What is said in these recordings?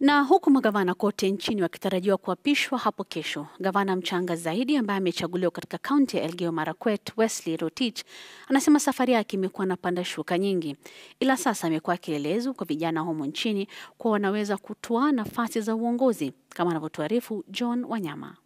Na huku magavana kote nchini wakitarajiwa kuapishwa hapo kesho, gavana mchanga zaidi ambaye amechaguliwa katika kaunti ya Elgeyo Marakwet, Wesley Rotich, anasema safari yake imekuwa na panda shuka nyingi, ila sasa amekuwa kielelezo kwa vijana humu nchini kuwa wanaweza kutoa nafasi za uongozi, kama anavyotuarifu John Wanyama.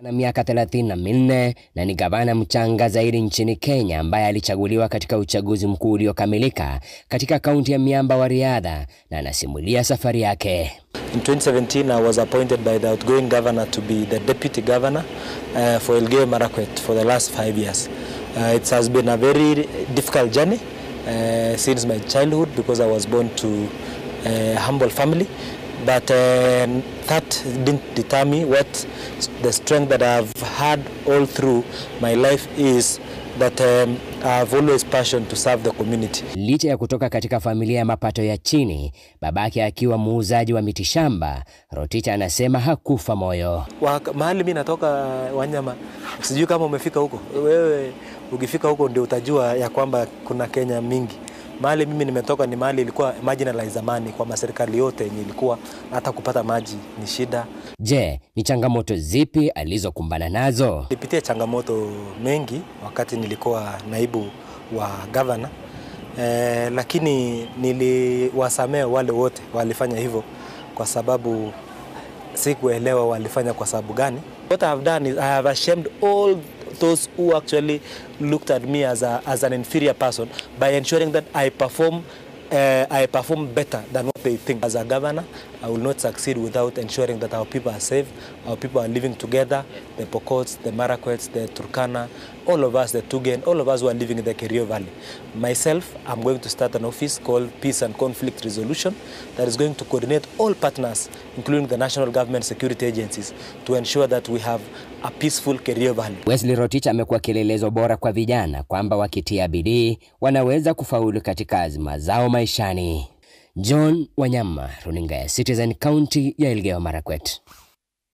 Na miaka thelathini na minne na ni gavana mchanga zaidi nchini Kenya ambaye alichaguliwa katika uchaguzi mkuu uliokamilika katika kaunti ya miamba wa Riadha, na anasimulia safari yake. In 2017, I was appointed by the outgoing governor to be the deputy governor uh, for Elgeyo Marakwet for the last five years. Uh, it has been a very difficult journey uh, since my childhood because I was born to a humble family. But uh, that didn't deter me. What the strength that I've had all through my life is that um, I've always passion to serve the community. Licha ya kutoka katika familia ya mapato ya chini, babake akiwa muuzaji wa mitishamba, Rotich anasema hakufa moyo. Mahali mi natoka Wanyama, sijui kama umefika huko. Wewe ukifika huko ndio utajua ya kwamba kuna Kenya mingi. Mahali mimi nimetoka ni mahali ilikuwa marginalized zamani kwa maserikali yote yenye ilikuwa, hata kupata maji ni shida. Je, ni changamoto zipi alizokumbana nazo? Nilipitia changamoto mengi wakati nilikuwa naibu wa gavana eh, lakini niliwasamea wale wote walifanya hivyo kwa sababu sikuelewa walifanya kwa sababu gani. What I have done is I have ashamed all those who actually looked at me as, a, as an inferior person by ensuring that I perform uh, I perform better than what they think. As a governor, I will not succeed without ensuring that our people are safe, our people are living together, the Pokots, the Marakwets, the Turkana, all of us, the Tugen, all of us who are living in the Kerio Valley. Myself, I'm going to start an office called Peace and Conflict Resolution that is going to coordinate all partners, including the national government security agencies, to ensure that we have a peaceful Kerio Valley. Wesley Rotich amekuwa kielelezo bora kwa vijana kwamba wakitia bidii wanaweza kufaulu katika azma zao maishani. John Wanyama, runinga ya Citizen, kaunti ya Elgeyo Marakwet.